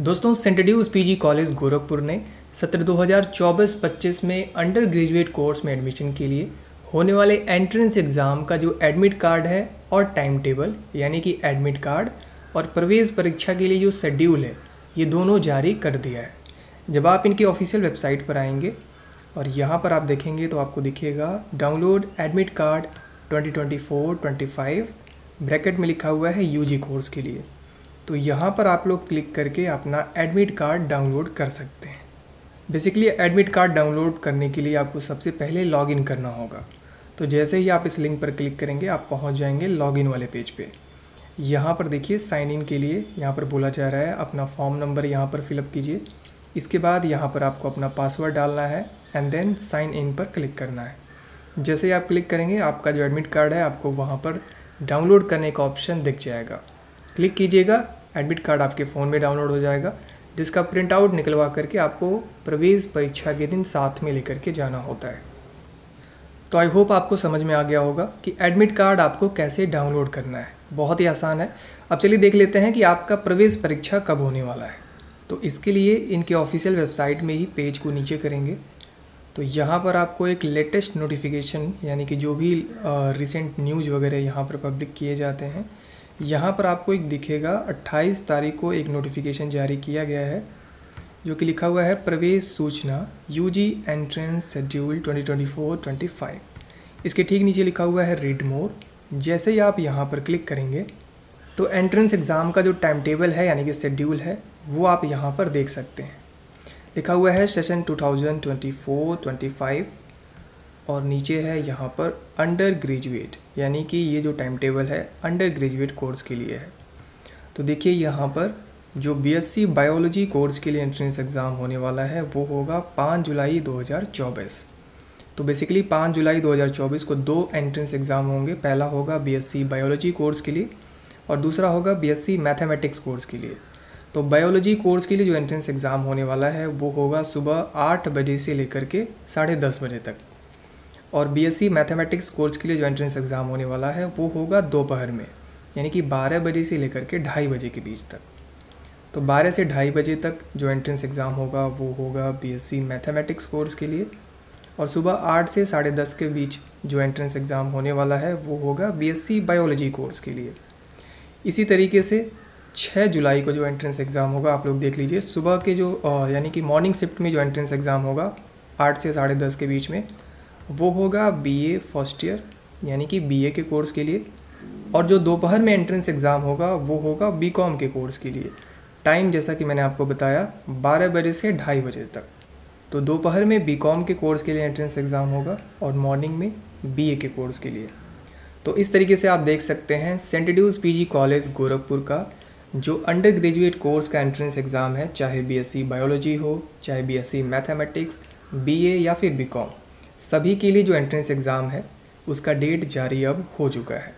दोस्तों Saint Andrew's PG college Gorakhpur ने सत्र 2024-25 में अंडर ग्रेजुएट कोर्स में एडमिशन के लिए होने वाले एंट्रेंस एग्ज़ाम का जो एडमिट कार्ड है और टाइम टेबल यानी कि एडमिट कार्ड और प्रवेश परीक्षा के लिए जो शेड्यूल है, ये दोनों जारी कर दिया है। जब आप इनकी ऑफिशियल वेबसाइट पर आएँगे और यहाँ पर आप देखेंगे तो आपको दिखेगा डाउनलोड एडमिट कार्ड 2024-25 ब्रैकेट में लिखा हुआ है यूजी कोर्स के लिए। तो यहाँ पर आप लोग क्लिक करके अपना एडमिट कार्ड डाउनलोड कर सकते हैं। बेसिकली एडमिट कार्ड डाउनलोड करने के लिए आपको सबसे पहले लॉगिन करना होगा। तो जैसे ही आप इस लिंक पर क्लिक करेंगे, आप पहुँच जाएँगे लॉगिन वाले पेज पे। यहाँ पर देखिए साइन इन के लिए यहाँ पर बोला जा रहा है, अपना फॉर्म नंबर यहाँ पर फिलअप कीजिए। इसके बाद यहाँ पर आपको अपना पासवर्ड डालना है एंड देन साइन इन पर क्लिक करना है। जैसे ही आप क्लिक करेंगे, आपका जो एडमिट कार्ड है, आपको वहाँ पर डाउनलोड करने का ऑप्शन दिख जाएगा। क्लिक कीजिएगा एडमिट कार्ड आपके फ़ोन में डाउनलोड हो जाएगा, जिसका प्रिंट आउट निकलवा करके आपको प्रवेश परीक्षा के दिन साथ में लेकर के जाना होता है। तो आई होप आपको समझ में आ गया होगा कि एडमिट कार्ड आपको कैसे डाउनलोड करना है। बहुत ही आसान है। अब चलिए देख लेते हैं कि आपका प्रवेश परीक्षा कब होने वाला है। तो इसके लिए इनके ऑफिशियल वेबसाइट में ही पेज को नीचे करेंगे। तो यहाँ पर आपको एक लेटेस्ट नोटिफिकेशन यानी कि जो भी रिसेंट न्यूज़ वगैरह यहाँ पर पब्लिक किए जाते हैं यहाँ पर आपको एक दिखेगा 28 तारीख को एक नोटिफिकेशन जारी किया गया है, जो कि लिखा हुआ है, प्रवेश सूचना यूजी एंट्रेंस शेड्यूल 2024-25 इसके ठीक नीचे लिखा हुआ है रीड मोर जैसे ही आप यहाँ पर क्लिक करेंगे तो एंट्रेंस एग्ज़ाम का जो टाइम टेबल है, यानी कि शेड्यूल है, वो आप यहाँ पर देख सकते हैं। लिखा हुआ है सेशन 2024-25 और नीचे है यहाँ पर अंडर ग्रेजुएट यानी कि ये जो टाइम टेबल है अंडर ग्रेजुएट कोर्स के लिए है। तो देखिए यहाँ पर जो बीएससी बायोलॉजी कोर्स के लिए एंट्रेंस एग्ज़ाम होने वाला है, वो होगा पाँच जुलाई 2024 तो बेसिकली पाँच जुलाई 2024 को दो एंट्रेंस एग्ज़ाम होंगे। पहला होगा बीएससी बायोलॉजी कोर्स के लिए और दूसरा होगा बीएससी मैथमेटिक्स कोर्स के लिए। तो बायोलॉजी कोर्स के लिए जो एंट्रेंस एग्ज़ाम होने वाला है, वो होगा सुबह आठ बजे से लेकर के साढ़े दस बजे तक। और बीएससी मैथमेटिक्स कोर्स के लिए जो एंट्रेंस एग्ज़ाम होने वाला है, वो होगा दोपहर में, यानी कि 12 बजे से लेकर के ढाई बजे के बीच तक। तो 12 से ढाई बजे तक जो एंट्रेंस एग्ज़ाम होगा, वो होगा बीएससी मैथमेटिक्स कोर्स के लिए। और सुबह आठ से साढ़े दस के बीच जो एंट्रेंस एग्ज़ाम होने वाला है, वो होगा बीएससी बायोलॉजी कोर्स के लिए। इसी तरीके से 6 जुलाई को जो एंट्रेंस एग्ज़ाम होगा, आप लोग देख लीजिए, सुबह के जो यानी कि मॉर्निंग शिफ्ट में जो एंट्रेंस एग्ज़ाम होगा, आठ से साढ़े दस के बीच में वो होगा बीए फ़र्स्ट ईयर यानी कि बीए के कोर्स के लिए। और जो दोपहर में एंट्रेंस एग्ज़ाम होगा, वो होगा बी बीकॉम के कोर्स के लिए। टाइम जैसा कि मैंने आपको बताया 12 बजे से ढाई बजे तक। तो दोपहर में बी बीकॉम के कोर्स के लिए एंट्रेंस एग्ज़ाम होगा और मॉर्निंग में बीए के कोर्स के लिए। तो इस तरीके से आप देख सकते हैं Saint Andrew's PG college Gorakhpur का, जो अंडर ग्रेजुएट कोर्स का एंट्रेंस एग्ज़ाम है, चाहे बीएससी बायोलॉजी हो, चाहे B S BSc mathematics BA या फिर बीकॉम सभी के लिए जो एंट्रेंस एग्ज़ाम है, उसका डेट जारी अब हो चुका है।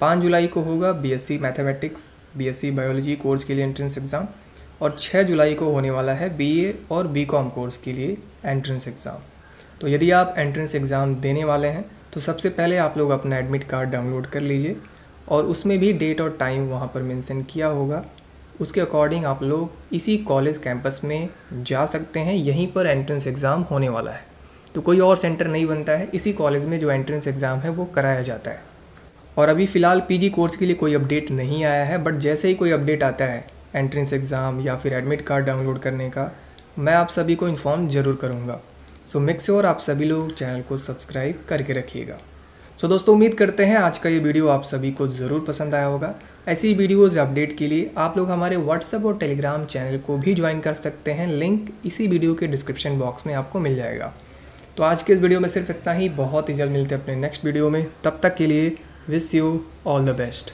पाँच जुलाई को होगा BSc mathematics BSc biology course के लिए एंट्रेंस एग्ज़ाम और छः जुलाई को होने वाला है बीए और बीकॉम कोर्स के लिए एंट्रेंस एग्ज़ाम तो यदि आप एंट्रेंस एग्ज़ाम देने वाले हैं तो सबसे पहले आप लोग अपना एडमिट कार्ड डाउनलोड कर लीजिए और उसमें भी डेट और टाइम वहाँ पर मेंशन किया होगा। उसके अकॉर्डिंग आप लोग इसी कॉलेज कैंपस में जा सकते हैं, यहीं पर एंट्रेंस एग्ज़ाम होने वाला है। तो कोई और सेंटर नहीं बनता है, इसी कॉलेज में जो एंट्रेंस एग्ज़ाम है, वो कराया जाता है। और अभी फ़िलहाल पीजी कोर्स के लिए कोई अपडेट नहीं आया है बट जैसे ही कोई अपडेट आता है एंट्रेंस एग्ज़ाम या फिर एडमिट कार्ड डाउनलोड करने का, मैं आप सभी को इन्फॉर्म ज़रूर करूँगा। सो मेक श्योर आप सभी लोग चैनल को सब्सक्राइब करके रखिएगा। सो दोस्तों, उम्मीद करते हैं आज का ये वीडियो आप सभी को ज़रूर पसंद आया होगा। ऐसी वीडियोज़ अपडेट के लिए आप लोग हमारे व्हाट्सअप और टेलीग्राम चैनल को भी ज्वाइन कर सकते हैं। लिंक इसी वीडियो के डिस्क्रिप्शन बॉक्स में आपको मिल जाएगा। तो आज के इस वीडियो में सिर्फ़ इतना ही। बहुत ही जल्द मिलते हैं अपने नेक्स्ट वीडियो में। तब तक के लिए wish you all the best